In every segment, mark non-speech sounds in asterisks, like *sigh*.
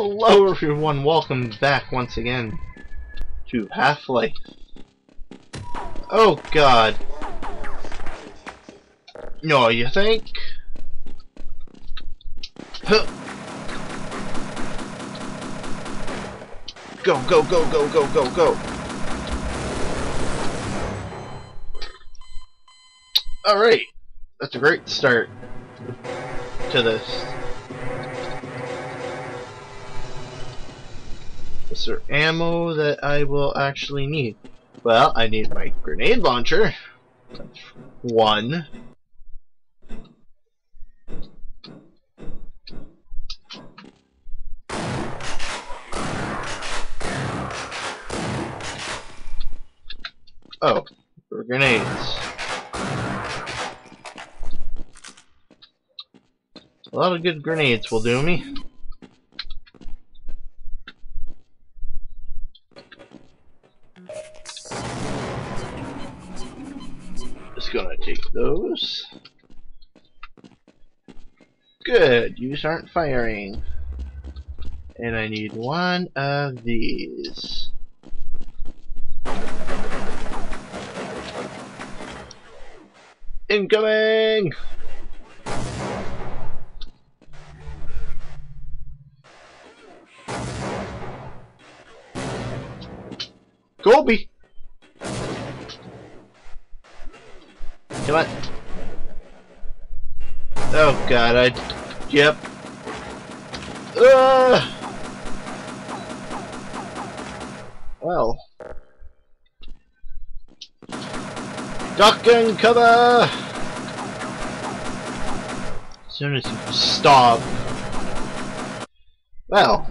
Hello everyone, welcome back once again to Half-Life. Oh god. No, you think? Huh. Go, go, go, go, go, go, go. Alright. That's a great start to this. Is there ammo that I will actually need? Well, I need my grenade launcher. That's one. Oh, grenades. A lot of good grenades will do me. Good, you aren't firing. And I need one of these. Incoming! Colby! Come on. Oh god, I... Yep. Uh, well. Duck and cover! As soon as you stop. Well.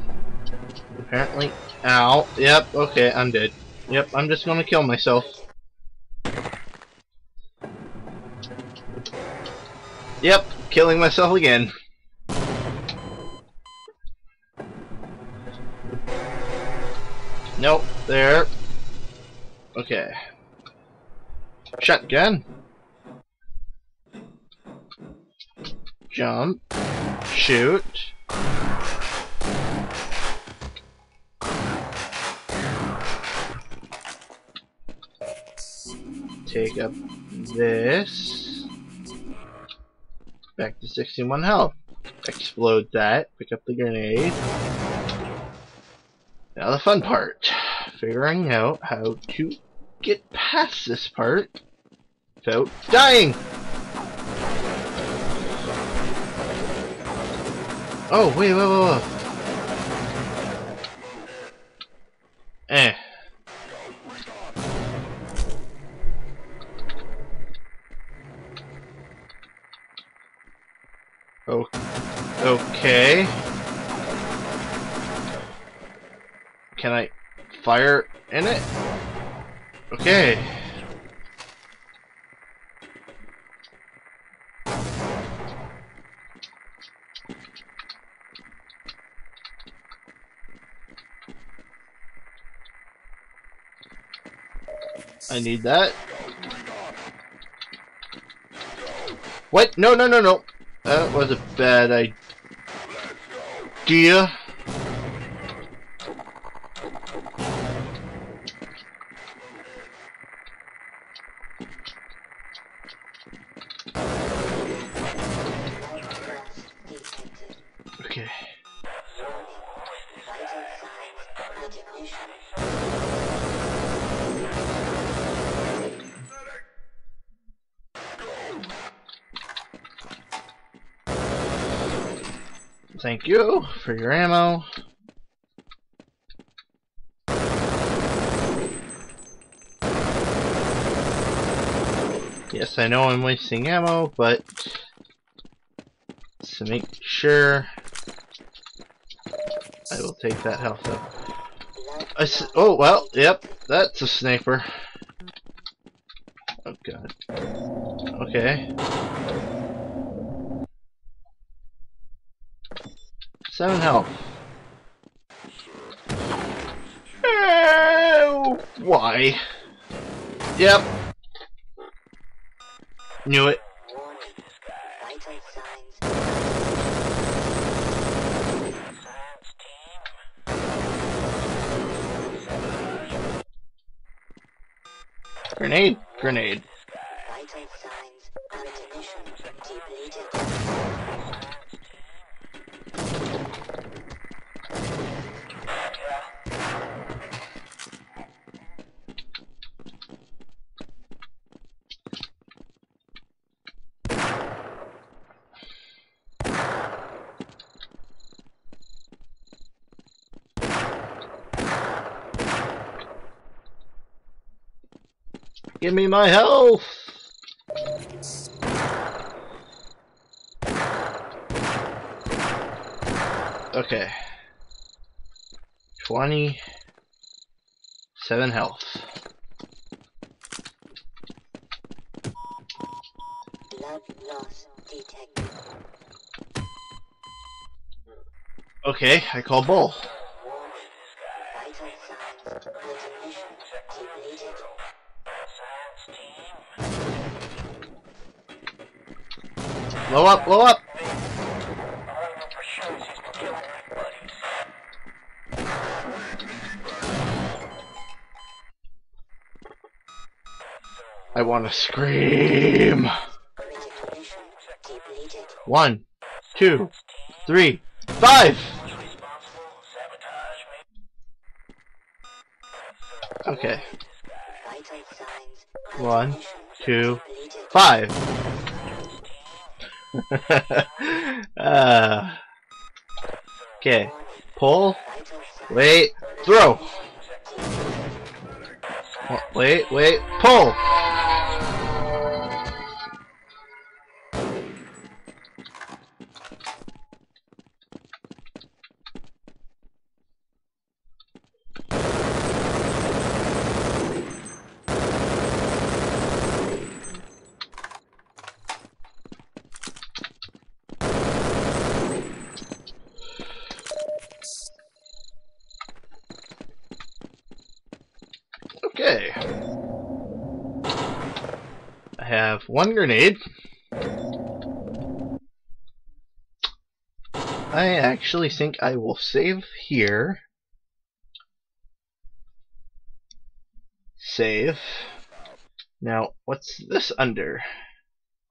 Apparently. Ow. Yep, okay, I'm dead. Yep, I'm just gonna kill myself. Yep, killing myself again. Nope, there. Okay. Shotgun. Jump. Shoot. take up this. Back to 61 health. Explode that. Pick up the grenade. Now the fun part. Figuring out how to get past this part without dying. Oh, wait, wait, wait, wait. Eh. Okay. Can I fire in it? Okay. I need that. What? No, no, no, no. That was a bad idea. Thank you for your ammo. Yes, I know I'm wasting ammo, but to make sure I will take that health up. I oh, well, yep, that's a sniper. Oh god. Okay. Seven health. Oh, why? Yep. Knew it. Grenade, grenade. Give me my health! Okay. 27 health. Okay, I call bull. Blow up, blow up! I want to scream. One, two, three, five! Okay, one, two, five. Uh, *laughs* okay, pull, wait, throw. Wait, wait, pull. Okay. I have one grenade. I actually think I will save here. Save. Now, what's this under?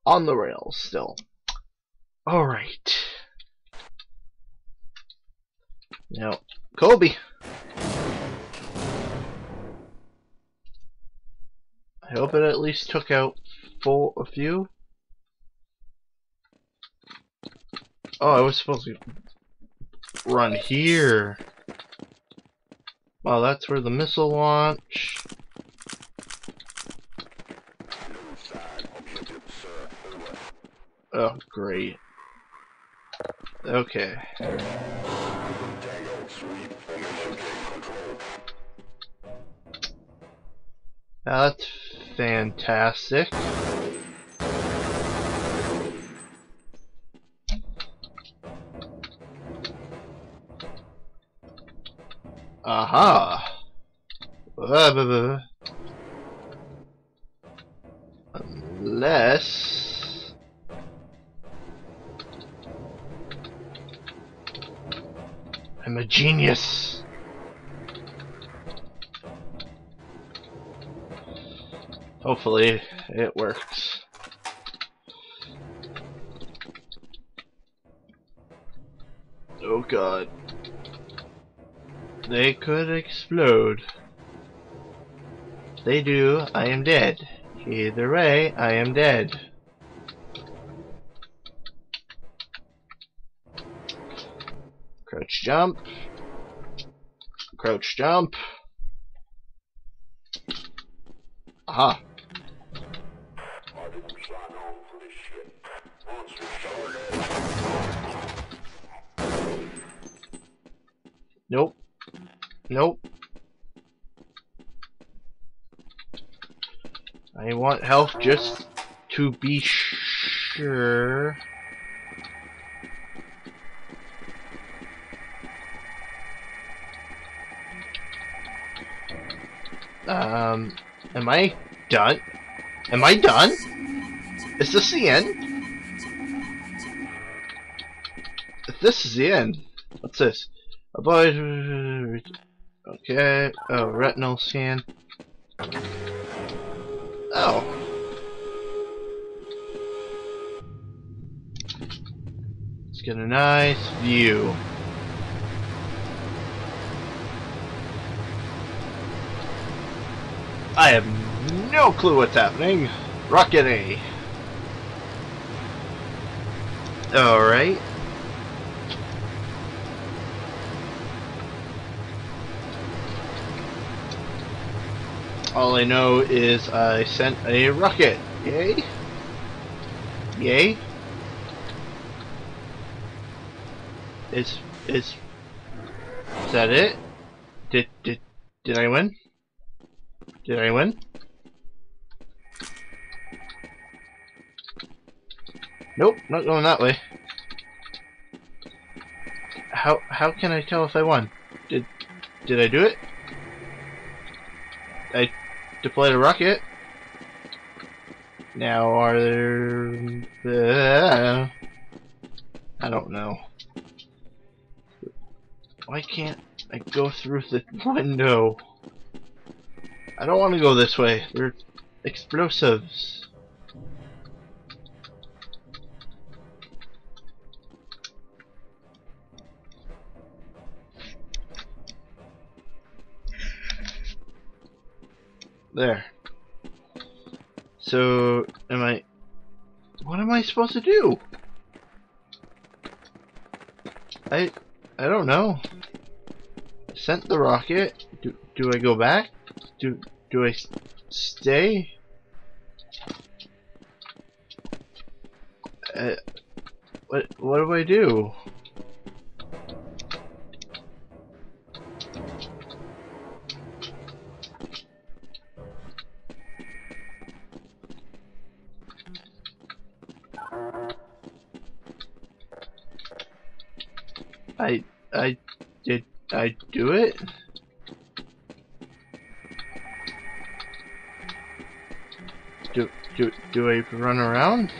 On the rails still. Alright. Now, Kobe. I hope it at least took out four, a few. Oh, I was supposed to run here. Well, that's where the missile launch. Oh, great. Okay. That's fantastic. Aha! Unless... I'm a genius! Hopefully it works. Oh god. They could explode. They do, I am dead. Either way, I am dead. Crouch jump. Crouch jump. Aha. Nope. Nope. I want health just to be sure. Um, am I done? Am I done? Is this the end? If this is the end, what's this? Avoid. Okay. Oh, retinal scan. Oh. Let's get a nice view. I have no clue what's happening. Rocket A. Alright. All I know is I sent a rocket. Yay. Yay. Is is that it? Did did did I win? Did I win? Nope, not going that way. How how can I tell if I won? Did did I do it? I deployed the rocket. Now are there uh, I don't know. Why can't I go through the window? I don't want to go this way. There are explosives. There. So, am I... What am I supposed to do? I... I don't know. Sent the rocket. Do, do I go back? Do, do I stay? Uh, what, what do I do? I do it? Do do do I run around?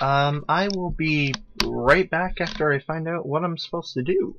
Um, I will be right back after I find out what I'm supposed to do.